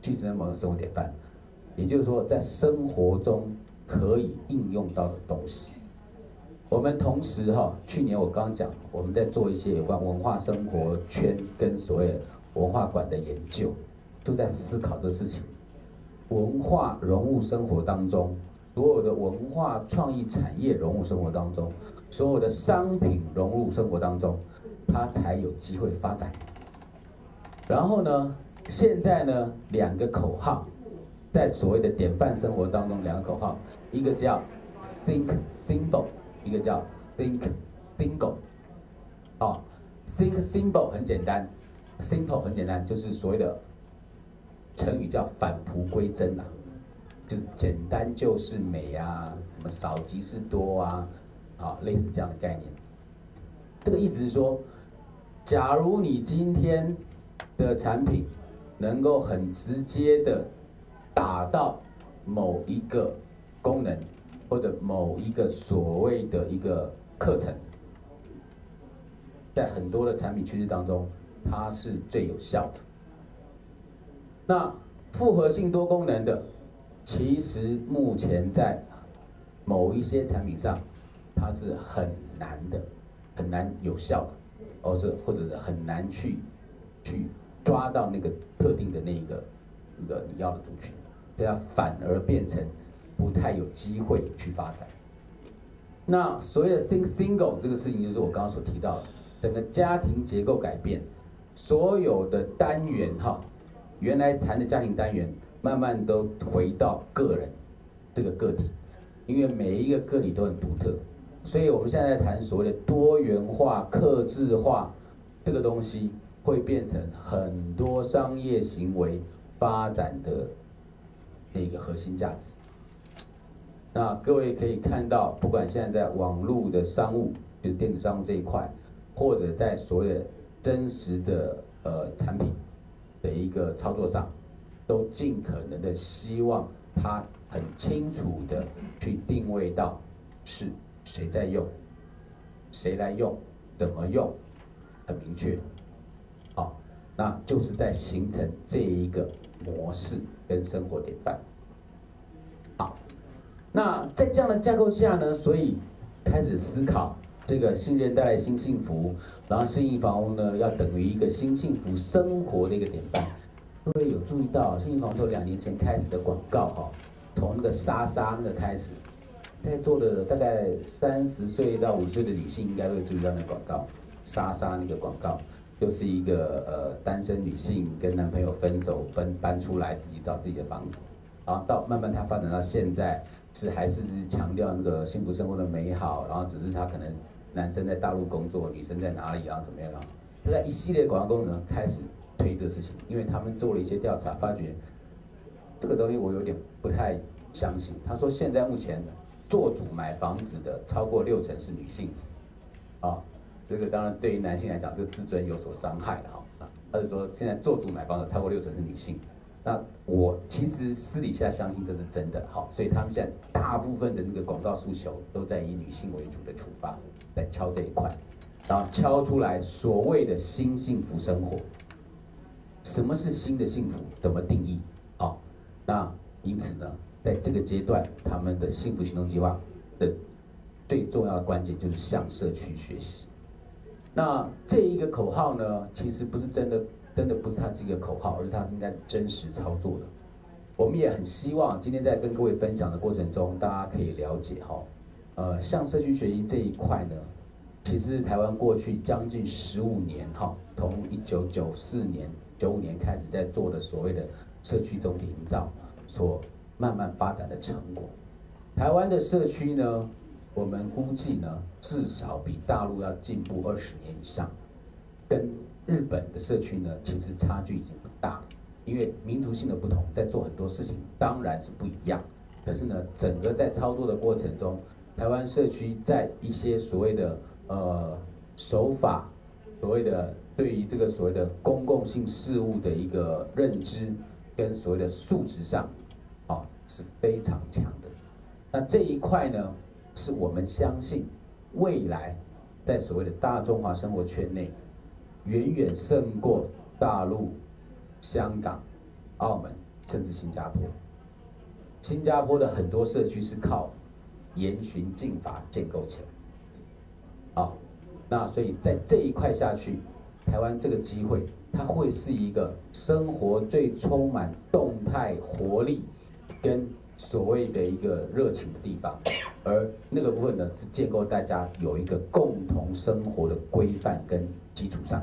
去实某个生活典范，也就是说在生活中可以应用到的东西。我们同时哈，去年我刚讲，我们在做一些有关文化生活圈跟所谓文化馆的研究，都在思考这事情。文化融入生活当中，所有的文化创意产业融入生活当中，所有的商品融入生活当中，它才有机会发展。然后呢，现在呢，两个口号，在所谓的典范生活当中，两个口号，一个叫 think simple。一个叫 think single，哦，think simple 很简单，simple 很简单，就是所谓的成语叫返璞归真呐，就简单就是美啊，什么少即是多啊，好，类似这样的概念。这个意思是说，假如你今天的产品能够很直接的达到某一个功能。或者某一个所谓的一个课程，在很多的产品趋势当中，它是最有效的。那复合性多功能的，其实目前在某一些产品上，它是很难的，很难有效的，或是或者是很难去去抓到那个特定的那一个那个你要的族群，对它反而变成。不太有机会去发展。那所谓的 think single 这个事情，就是我刚刚所提到的，整个家庭结构改变，所有的单元哈，原来谈的家庭单元，慢慢都回到个人这个个体，因为每一个个体都很独特，所以我们现在在谈所谓的多元化、克制化这个东西，会变成很多商业行为发展的那个核心价值。那各位可以看到，不管现在在网络的商务，就是电子商务这一块，或者在所谓的真实的呃产品的一个操作上，都尽可能的希望它很清楚的去定位到是谁在用，谁来用，怎么用，很明确，那就是在形成这一个模式跟生活典范。好那在这样的架构下呢，所以开始思考这个新人带来新幸福，然后新义房屋呢要等于一个新幸福生活的一个典范。各位有注意到新义房屋两年前开始的广告哈，从那个莎莎那个开始，在做的大概三十岁到五十岁的女性应该会注意到那个广告，莎莎那个广告就是一个呃单身女性跟男朋友分手分搬出来自己造自己的房子，然后到慢慢她发展到现在。是还是强调那个幸福生活的美好，然后只是她可能男生在大陆工作，女生在哪里，然后怎么样？就在一系列广告工程开始推这个事情，因为他们做了一些调查，发觉这个东西我有点不太相信。他说现在目前做主买房子的超过六成是女性，这个当然对于男性来讲，这个自尊有所伤害的哈。他就说现在做主买房的超过六成是女性。那我其实私底下相信这是真的，好，所以他们现在大部分的那个广告诉求都在以女性为主的出发，在敲这一块，然后敲出来所谓的新幸福生活。什么是新的幸福？怎么定义？好，那因此呢，在这个阶段，他们的幸福行动计划的最重要的关键就是向社区学习。那这一个口号呢，其实不是真的。真的不是它是一个口号，而是它应该真实操作的。我们也很希望今天在跟各位分享的过程中，大家可以了解哈，呃，像社区学习这一块呢，其实是台湾过去将近十五年哈，从一九九四年、九五年开始在做的所谓的社区总体营造，所慢慢发展的成果。台湾的社区呢，我们估计呢，至少比大陆要进步二十年以上，跟。日本的社区呢，其实差距已经不大，因为民族性的不同，在做很多事情当然是不一样。可是呢，整个在操作的过程中，台湾社区在一些所谓的呃手法，所谓的对于这个所谓的公共性事务的一个认知跟所谓的素质上，啊是非常强的。那这一块呢，是我们相信未来在所谓的大中华生活圈内。远远胜过大陆、香港、澳门甚至新加坡。新加坡的很多社区是靠严循禁法建构起来。好，那所以在这一块下去，台湾这个机会，它会是一个生活最充满动态活力跟所谓的一个热情的地方，而那个部分呢，是建构大家有一个共同生活的规范跟基础上。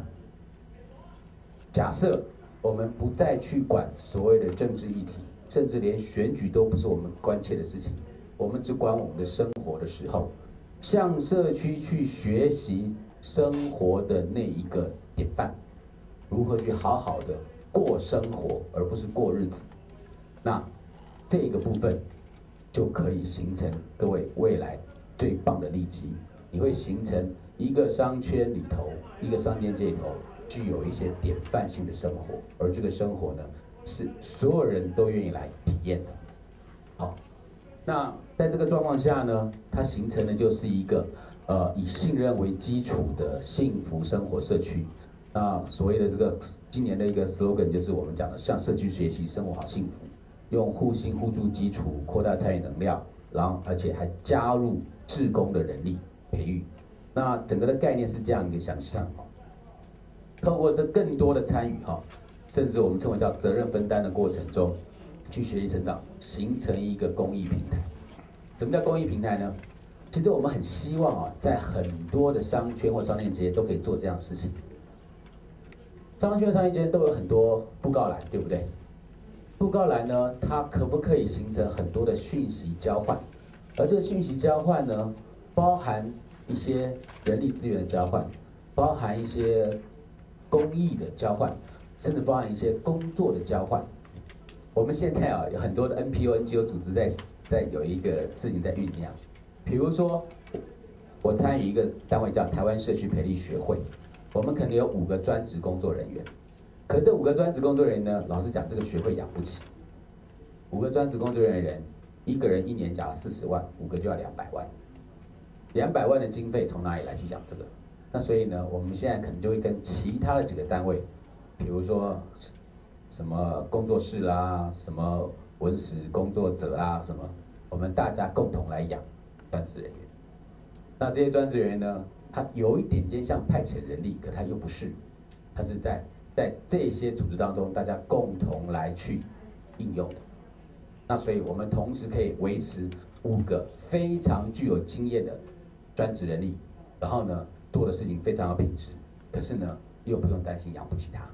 假设我们不再去管所谓的政治议题，甚至连选举都不是我们关切的事情，我们只管我们的生活的时候。向社区去学习生活的那一个典范，如何去好好的过生活，而不是过日子。那这个部分就可以形成各位未来最棒的利基。你会形成一个商圈里头，一个商店这头具有一些典范性的生活，而这个生活呢，是所有人都愿意来体验的。好。那在这个状况下呢，它形成的就是一个呃以信任为基础的幸福生活社区。那所谓的这个今年的一个 slogan 就是我们讲的向社区学习，生活好幸福，用互信互助基础扩大参与能量，然后而且还加入志工的人力培育。那整个的概念是这样一个想象哈，透过这更多的参与哈，甚至我们称为叫责任分担的过程中。去学习成长，形成一个公益平台。什么叫公益平台呢？其实我们很希望啊，在很多的商圈或商业街都可以做这样事情。商圈、商业街都有很多布告栏，对不对？布告栏呢，它可不可以形成很多的讯息交换？而这个讯息交换呢，包含一些人力资源的交换，包含一些公益的交换，甚至包含一些工作的交换。我们现在啊，有很多的 NPO、NGO 组织在在有一个事情在酝酿，比如说，我参与一个单位叫台湾社区培力学会，我们可能有五个专职工作人员，可这五个专职工作人员呢，老实讲，这个学会养不起。五个专职工作人员，一个人一年假四十万，五个就要两百万，两百万的经费从哪里来去养这个？那所以呢，我们现在可能就会跟其他的几个单位，比如说。什么工作室啦，什么文史工作者啊，什么，我们大家共同来养专职人员。那这些专职人员呢，他有一点点像派遣人力，可他又不是，他是在在这些组织当中，大家共同来去应用的。那所以我们同时可以维持五个非常具有经验的专职人力，然后呢，做的事情非常有品质，可是呢，又不用担心养不起他。